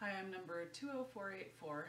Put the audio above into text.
Hi, I'm number 20484.